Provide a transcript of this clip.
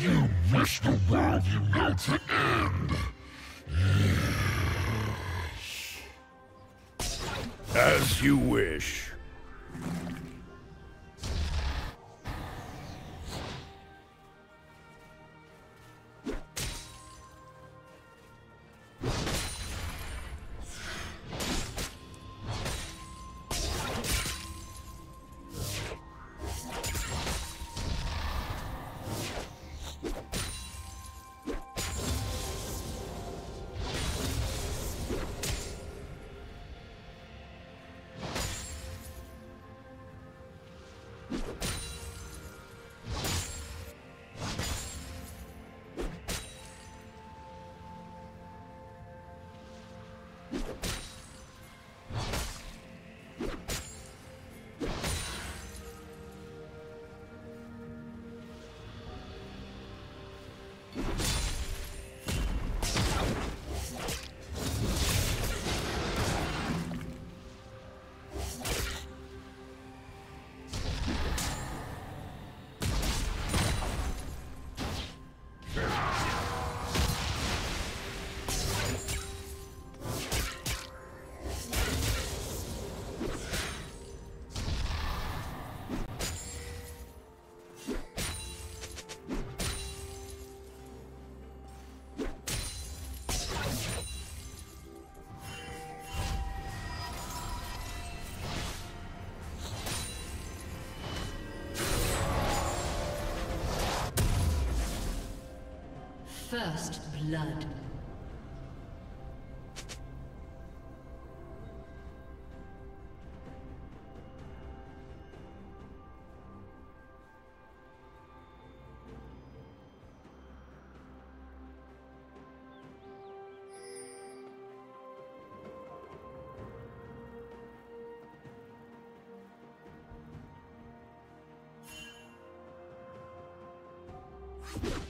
You wish the world you know to end. As you wish. First blood. you